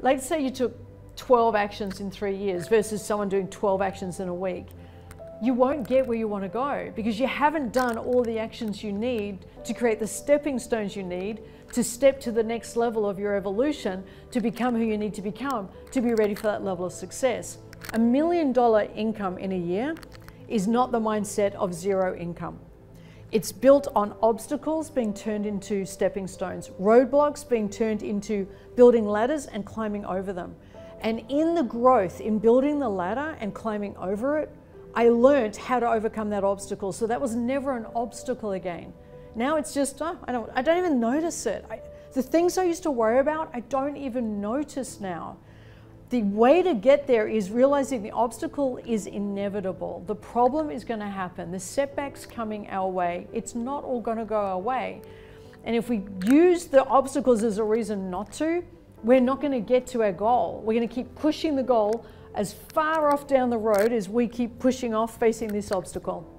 let's say you took 12 actions in three years versus someone doing 12 actions in a week, you won't get where you want to go because you haven't done all the actions you need to create the stepping stones you need to step to the next level of your evolution to become who you need to become to be ready for that level of success. A million dollar income in a year is not the mindset of zero income. It's built on obstacles being turned into stepping stones, roadblocks being turned into building ladders and climbing over them. And in the growth, in building the ladder and climbing over it, I learned how to overcome that obstacle. So that was never an obstacle again. Now it's just, oh, I, don't, I don't even notice it. I, the things I used to worry about, I don't even notice now. The way to get there is realizing the obstacle is inevitable. The problem is going to happen. The setback's coming our way. It's not all going to go our way. And if we use the obstacles as a reason not to, we're not going to get to our goal. We're going to keep pushing the goal as far off down the road as we keep pushing off facing this obstacle.